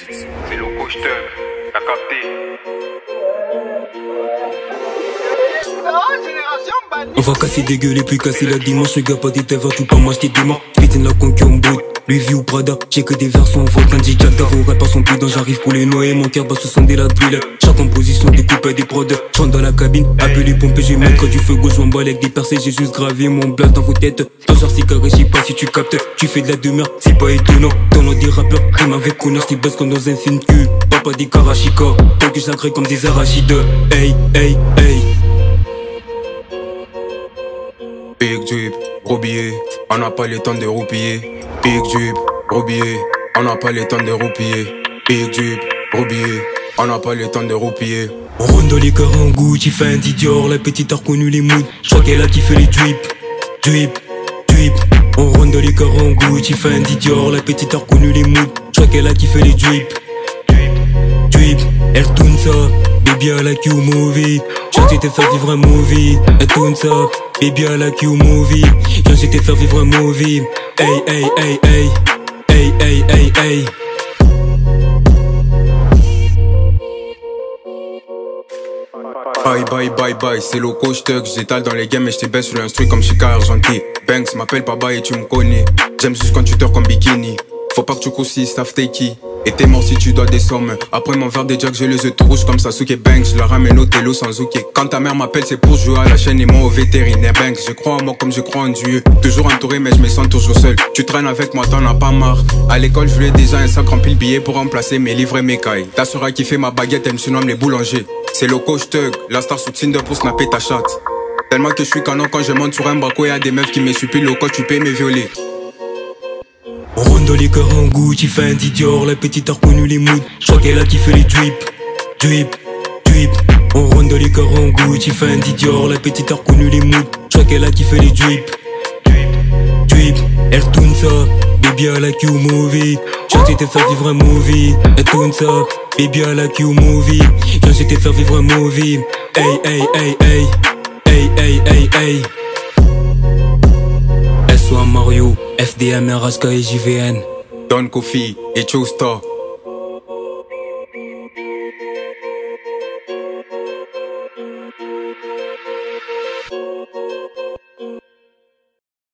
Stug, t'as capté On va casser des gueules et puis casser la dimanche. Gars pas des tèvres, tout pas m'acheter des morts. Pétine la conquête en bout. Lui vie ou Prada, j'ai que des versions. Candy Jack, vos rappeurs sont dans j'arrive pour les noyer. Mon cœur bat sont des la drill. Chaque composition découpe à des prods. Chante dans la cabine, appelle les pompes, j'ai mettre du feu gauche, m'emballe avec des percées. J'ai juste gravé mon blast dans vos têtes. Dans c'est carré, j'sais pas si tu captes. Tu fais de la demeure, c'est pas étonnant. Dans l'ordre des rappeurs, rime avec honneur, t'es buzz comme dans un film cul. Papa des karachika, tant que j'agrée comme des arachides. Hey, hey, hey. Big drip, gros billet, on n'a pas le temps de roupiller. Big drip, gros on n'a pas le temps de roupiller. Big drip, gros on n'a pas le temps de roupiller. On rentre dans les carangous, tu fais un Dior, la petite a reconnu les moods. J'crois qu'elle a kiffé les drip, drip, drip. On rentre dans les carangous, tu fais un Dior, la petite a reconnu les moods. J'crois qu'elle a kiffé les drip, drip. Elle retourne ça, baby à la Q movie. J'ai te faire vivre un movie. Elle tourne ça, baby à la Q movie. J'ai te faire vivre un movie. Hey, hey, hey, hey. Hey, hey, hey, hey. Bye bye bye bye, c'est loco, j'tug, j'étale dans les games et j'te baisse sur l'instru comme Chica Argenti. Banks m'appelle bye et tu me connais. J'aime juste quand tu dors comme bikini. Faut pas que tu coussisses, staff takey. Et t'es mort si tu dois des sommes. Après mon verre de Jack, j'ai les yeux tout rouges comme Sasuke Banks. Je la ramène au télo sans zouké. Quand ta mère m'appelle, c'est pour jouer à la chaîne et moi au vétérinaire Banks. Je crois en moi comme je crois en Dieu. Toujours entouré, mais je me sens toujours seul. Tu traînes avec moi, t'en as pas marre. À l'école, je voulais déjà un sac rempli de billets pour remplacer mes livres et mes cailles. Ta soeur a kiffé ma baguette, elle me surnomme les boulangers. C'est le coach Tug, la star sous Tinder pour snapper ta chatte. Tellement que je suis canon quand je monte sur un baco, y'a des meufs qui me supplient le coach, tu peux me violer. Dans les carangous, tu fais un Dior, la petite a reconnu les moods. J'crois qu'elle a kiffé les drip, drip, drip. On dans les carangous, tu fais un Dior, la petite a reconnu les moods. J'crois qu'elle a kiffé les drip, drip. Elle retourne ça, baby à la Q movie. J'ai te faire vivre un movie. Elle tourne ça, baby à la Q movie. J'ai te faire vivre un movie. Hey, hey, hey, hey. Hey, hey, hey, hey. SOA Mario, FDM, RHK et JVN. Don Kofi et Star.